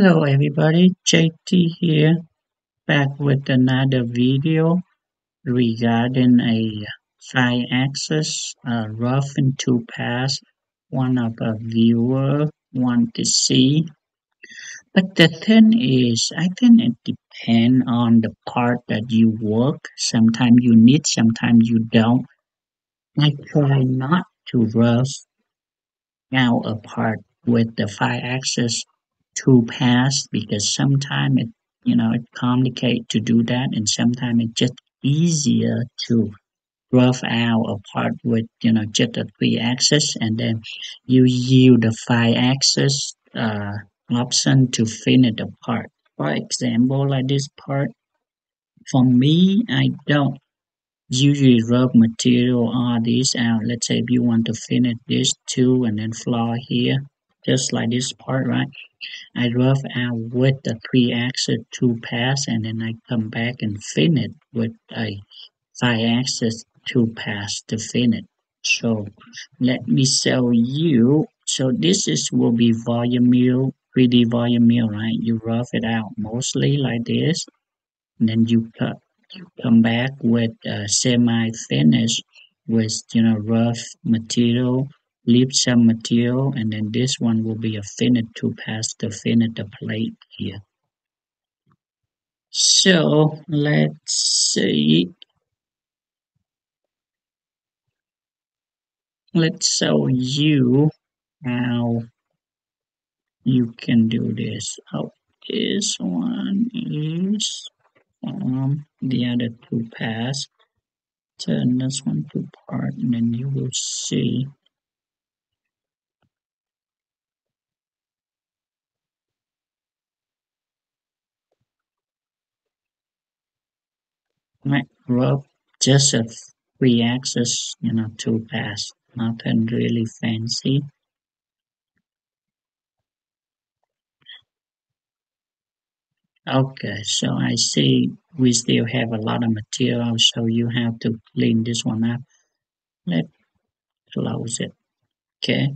Hello everybody, JT here, back with another video regarding a 5-axis uh, rough and two pass one of a viewer want to see. But the thing is, I think it depends on the part that you work. Sometimes you need, sometimes you don't. I try not to rough out a part with the 5-axis two pass because sometimes it you know it complicated to do that and sometimes it's just easier to rough out a part with you know just a three axis and then you use the five axis uh, option to finish the part. For example like this part for me I don't usually rough material all these out. Let's say if you want to finish this two and then floor here just like this part right? I rough out with the three axis two pass and then I come back and finish with a five axis two pass to finish. So let me show you. So this is will be volume mill 3d volume mill right? You rough it out mostly like this. And then you cut you come back with uh, a semi finish with you know rough material leave some material and then this one will be a finished to pass the finish the plate here. So let's see. Let's show you how you can do this. Oh this one is um the other two pass. Turn this one to part and then you will see Rope just a three axis, you know, two pass, nothing really fancy. Okay, so I see we still have a lot of material, so you have to clean this one up. Let's close it. Okay,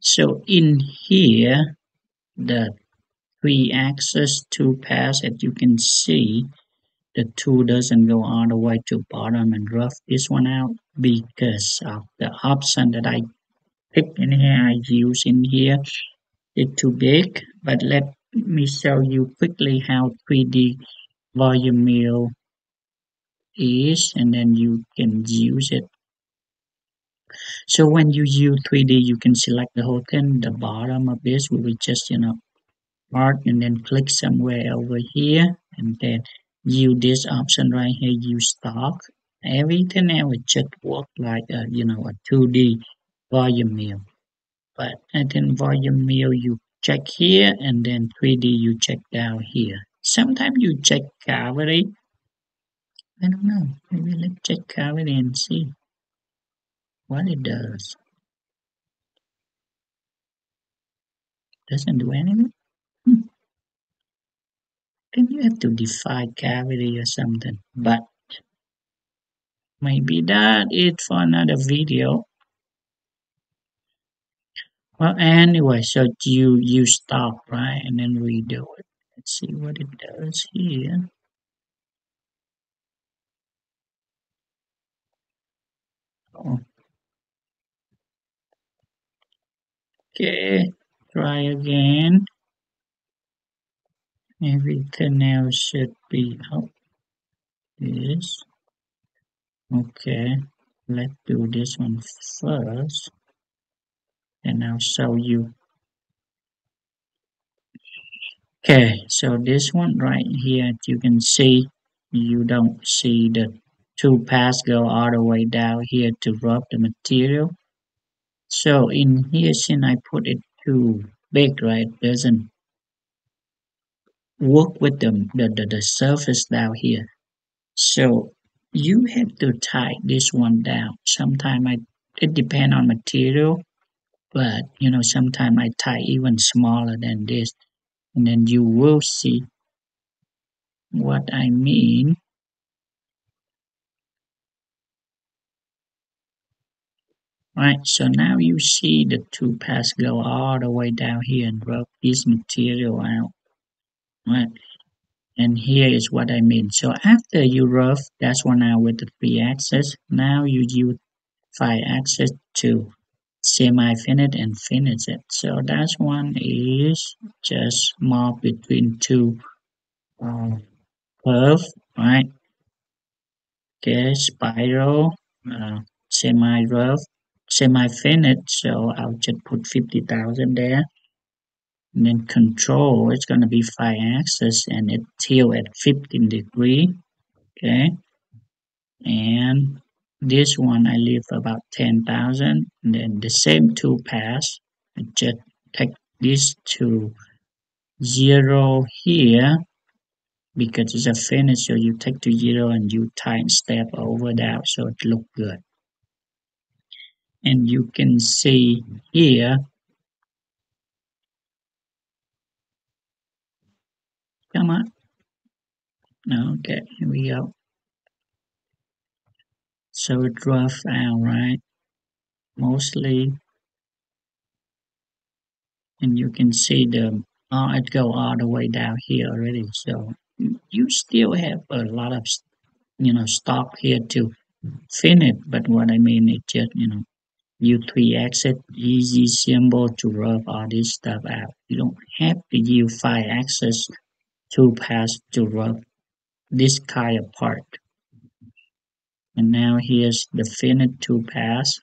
so in here, the three axis two pass, as you can see, the two doesn't go all the way to bottom and rough this one out because of the option that I pick in here, I use in here, it's too big, but let me show you quickly how 3D volume mill is and then you can use it. So when you use 3D you can select the whole thing, the bottom of this will be just you know mark and then click somewhere over here and then use this option right here you stock. Everything else just work like a you know a 2D volume mill. But I volume mill you check here and then 3D you check down here. Sometimes you check cavity. I don't know. Maybe let's check cavity and see what it does. Doesn't do anything? Then you have to define cavity or something. But maybe that is it for another video. Well, anyway, so you you stop right and then redo it. Let's see what it does here. Oh. Okay, try again. Everything else should be up. This. Okay, let's do this one first. And I'll show you. Okay, so this one right here, you can see, you don't see the two paths go all the way down here to rub the material. So in here, since I put it too big, right, doesn't work with the, the, the, the surface down here. So you have to tie this one down. Sometimes it depends on material, but you know, sometimes I tie even smaller than this. And then you will see what I mean. Right, so now you see the two paths go all the way down here and rub this material out. Right? And here is what I mean. So after you rough that's one out with the three axis, now you use five axis to semi-finish and finish it. So that one is just mark between two uh, curve, right? Okay, spiral, uh, semi-rough, semi-finish. So I'll just put 50,000 there. And then control is going to be 5 axis and it tilt at 15 degree. Okay. And this one I leave about 10,000 and then the same two pass I just take this to zero here because it's a finish so you take to zero and you time step over that so it look good and you can see here okay here we go. So rough out right? Mostly. And you can see the oh, it go all the way down here already so you still have a lot of you know stock here to finish but what I mean is just you know you three exit easy symbol to rough all this stuff out. You don't have to use five axis to pass to rough this guy apart. and now here's the finish to pass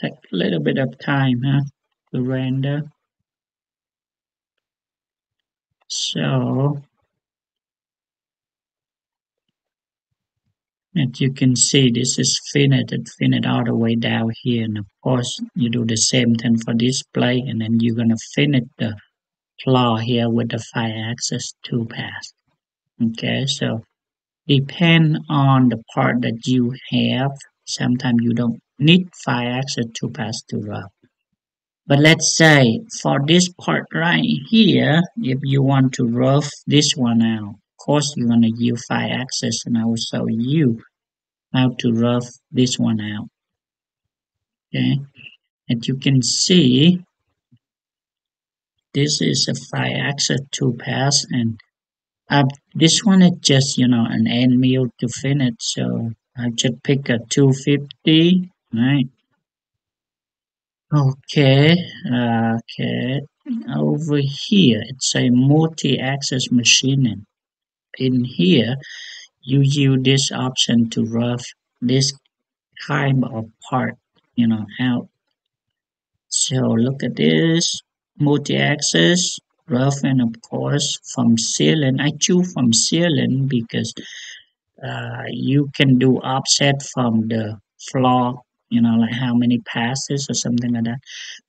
take a little bit of time huh to render so as you can see this is finished it all the way down here. And of course you do the same thing for display and then you're gonna finish the flaw here with the five axis two pass. Okay so depend on the part that you have. Sometimes you don't need five axis to pass to rough but let's say for this part right here if you want to rough this one out of course you're going to use five axis and I will show you how to rough this one out. Okay? And you can see this is a five axis two pass and this one is just you know an end mill to finish so I just pick a 250 right. Okay okay. Over here it's a multi-axis machining. In here you use this option to rough this kind of part you know out. So look at this multi-axis rough and of course from ceiling. I choose from ceiling because uh, you can do offset from the floor you know like how many passes or something like that.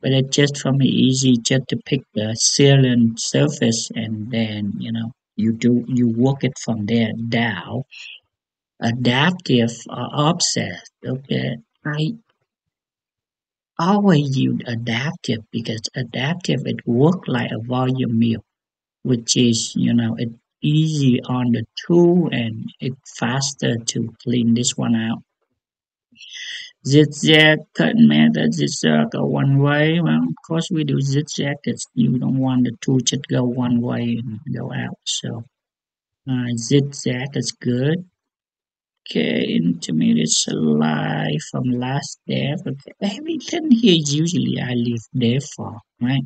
But it's just for me easy just to pick the ceiling surface and then you know you do you work it from there. Down adaptive or offset okay? I always use adaptive because adaptive it work like a volume mill which is you know it easy on the tool and it's faster to clean this one out zigzag cutting method zigzag go one way. Well of course we do zigzag because you don't want the tool to go one way and go out. So uh, zigzag is good. Okay intermediate slide from last step. Okay everything here usually I leave there for right?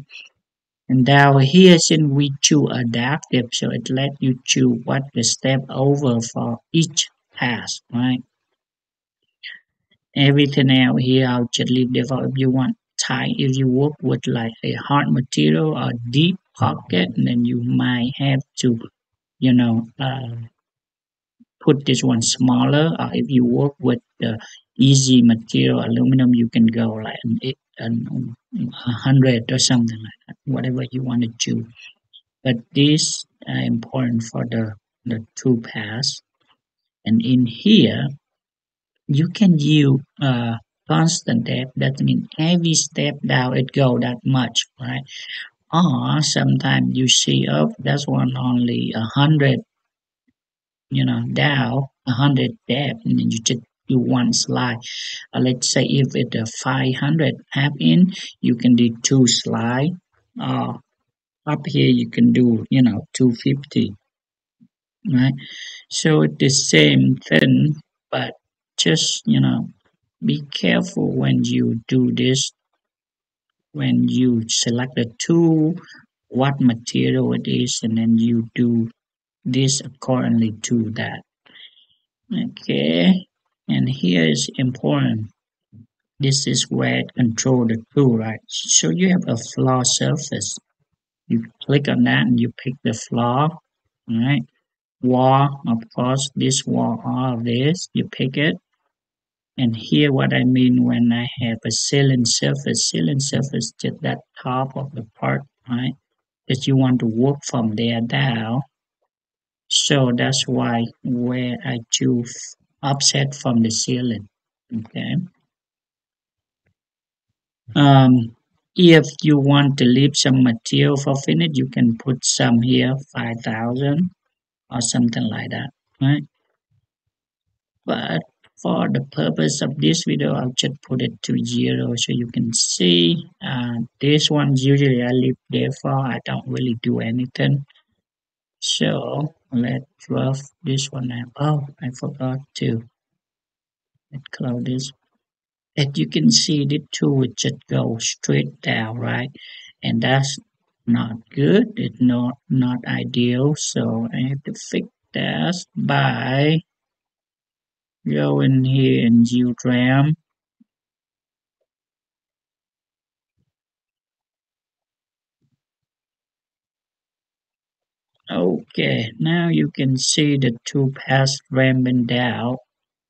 And down here since we choose adaptive so it let you choose what the step over for each pass right everything out here I'll just leave there for you want tight if you work with like a hard material or deep pocket then you might have to you know uh, put this one smaller. Or if you work with the easy material aluminum you can go like an, an, um, a hundred or something like that whatever you want to do. But this are important for the the two pass and in here you can use uh, constant depth. That means every step down it go that much, right? Or sometimes you see, oh, that's one only a hundred, you know, down, a hundred depth, and then you just do one slide. Uh, let's say if it's a 500 half in, you can do two slide. Uh, up here you can do, you know, 250, right? So it's the same thing, but just, you know, be careful when you do this when you select the tool what material it is and then you do this accordingly to that. Okay and here is important. This is where it control the tool right? So you have a floor surface. You click on that and you pick the floor right? Wall of course this wall all of this you pick it and here what I mean when I have a ceiling surface, ceiling surface just that top of the part, right? That you want to work from there down. So that's why where I choose offset from the ceiling. Okay. Um, if you want to leave some material for finish, you can put some here, 5000 or something like that, right? But for the purpose of this video I'll just put it to zero so you can see. Uh, this one usually I leave there for I don't really do anything. So let's drop this one out. Oh I forgot to let close this. As you can see the tool would just go straight down right? And that's not good. It's not not ideal. So I have to fix that by go in here and use ramp Okay, now you can see the two paths ramping down,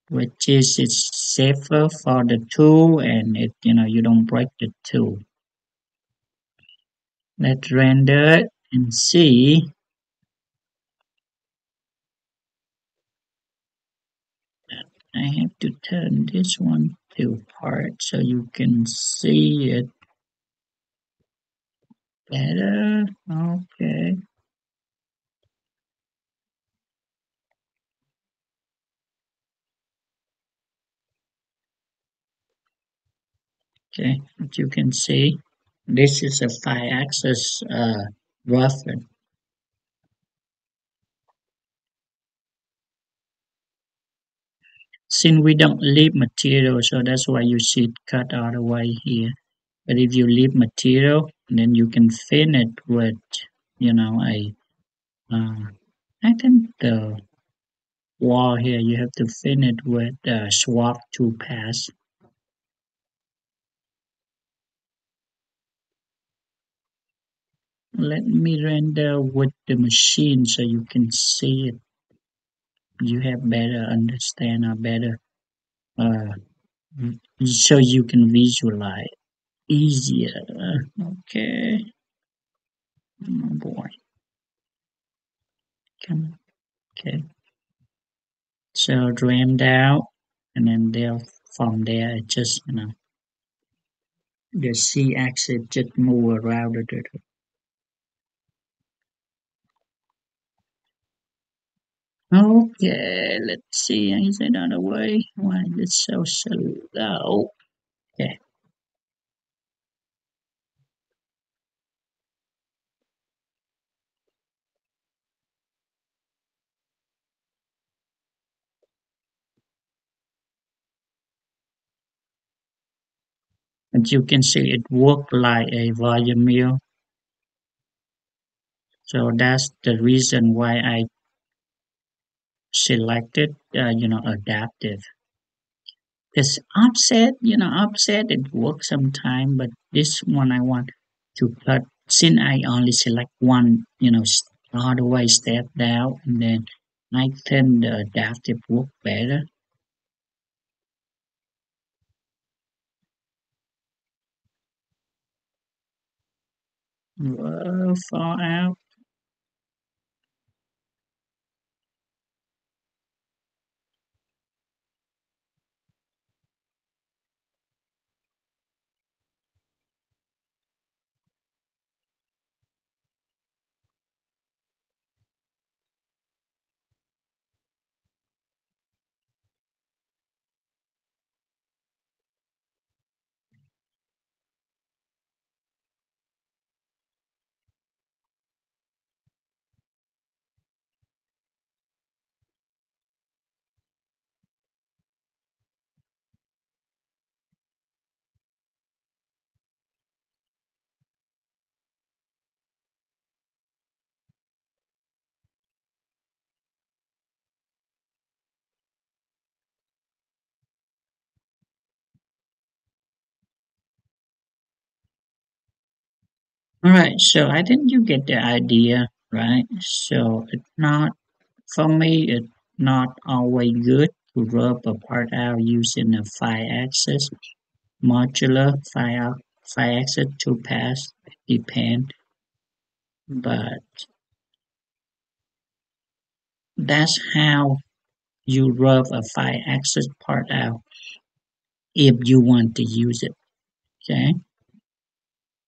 which is it's safer for the tool and it you know you don't break the tool. Let's render it and see. I have to turn this one to part so you can see it better. Okay. Okay, as you can see, this is a five axis uh, reference. Since we don't leave material, so that's why you see it cut all the way here. But if you leave material, then you can fin it with, you know, a, uh, I think the wall here, you have to fin it with a swarf to pass. Let me render with the machine so you can see it. You have better understand or better, uh, so you can visualize easier. Okay. Oh boy. Come. Okay. So ramp down, and then there from there, it just you know, the C axis just move around it. Okay, let's see. Is it on the way? Why is it so slow? Okay. As you can see, it worked like a volume mill. So that's the reason why I selected, uh, you know, adaptive. This offset, you know, offset it works sometime, but this one I want to cut. Since I only select one, you know, all the way step down, and then I think the adaptive work better. Whoa, far out. Alright, so I think you get the idea, right? So it's not, for me, it's not always good to rub a part out using a 5-axis modular 5 5-axis to pass depend, but that's how you rub a 5-axis part out if you want to use it, okay?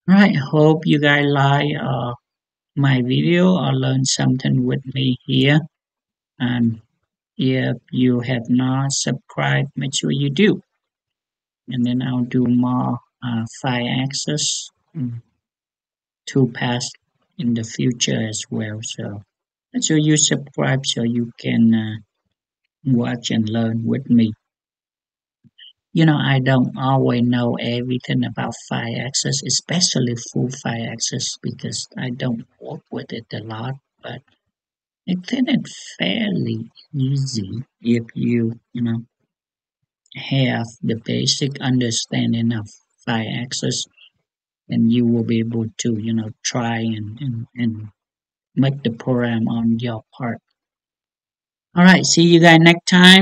Alright, hope you guys like uh, my video or learn something with me here. And if you have not subscribed, make sure you do. And then I'll do more uh, 5-axis mm, to pass in the future as well. So make sure you subscribe so you can uh, watch and learn with me. You know, I don't always know everything about 5-axis, especially full 5-axis because I don't work with it a lot, but it's fairly easy if you, you know, have the basic understanding of 5-axis and you will be able to, you know, try and, and, and make the program on your part. Alright, see you guys next time.